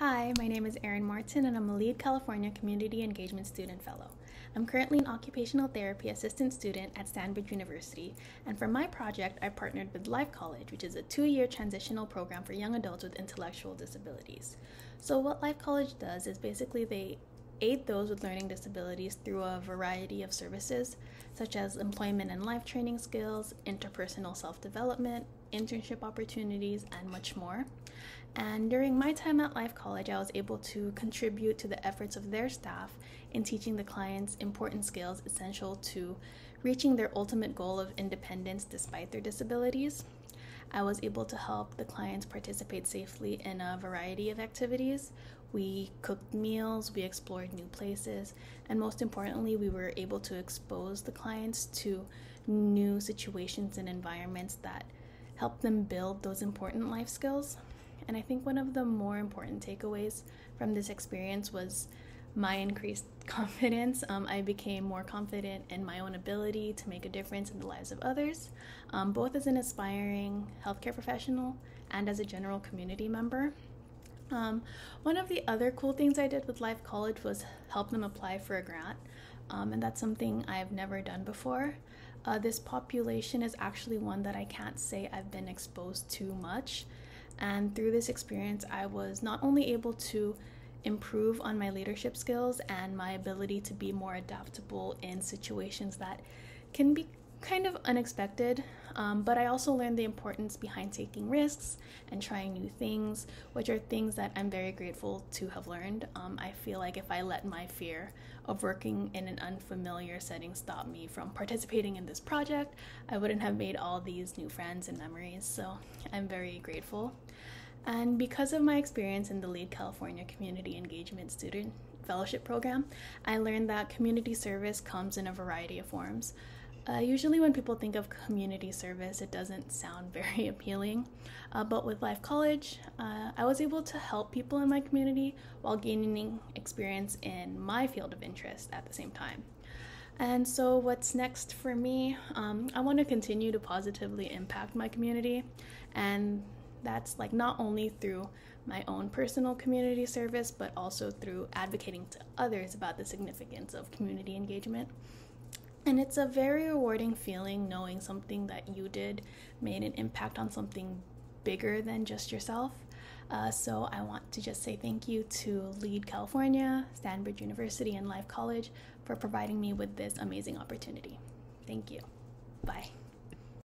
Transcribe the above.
Hi, my name is Erin Martin, and I'm a LEAD California Community Engagement Student Fellow. I'm currently an occupational therapy assistant student at Stanbridge University, and for my project, I partnered with Life College, which is a two year transitional program for young adults with intellectual disabilities. So, what Life College does is basically they aid those with learning disabilities through a variety of services, such as employment and life training skills, interpersonal self development, internship opportunities, and much more. And during my time at Life College, I was able to contribute to the efforts of their staff in teaching the clients important skills essential to reaching their ultimate goal of independence despite their disabilities. I was able to help the clients participate safely in a variety of activities. We cooked meals, we explored new places, and most importantly, we were able to expose the clients to new situations and environments that help them build those important life skills. And I think one of the more important takeaways from this experience was my increased confidence. Um, I became more confident in my own ability to make a difference in the lives of others, um, both as an aspiring healthcare professional and as a general community member. Um, one of the other cool things I did with Life College was help them apply for a grant, um, and that's something I've never done before. Uh, this population is actually one that I can't say I've been exposed to much, and through this experience, I was not only able to improve on my leadership skills and my ability to be more adaptable in situations that can be kind of unexpected, um, but I also learned the importance behind taking risks and trying new things, which are things that I'm very grateful to have learned. Um, I feel like if I let my fear of working in an unfamiliar setting stop me from participating in this project, I wouldn't have made all these new friends and memories. So I'm very grateful. And because of my experience in the LEAD California Community Engagement Student Fellowship Program, I learned that community service comes in a variety of forms. Uh, usually, when people think of community service, it doesn't sound very appealing. Uh, but with Life College, uh, I was able to help people in my community while gaining experience in my field of interest at the same time. And so, what's next for me? Um, I want to continue to positively impact my community, and that's like not only through my own personal community service, but also through advocating to others about the significance of community engagement. And it's a very rewarding feeling knowing something that you did made an impact on something bigger than just yourself. Uh, so I want to just say thank you to LEAD California, Stanbridge University, and Life College for providing me with this amazing opportunity. Thank you. Bye.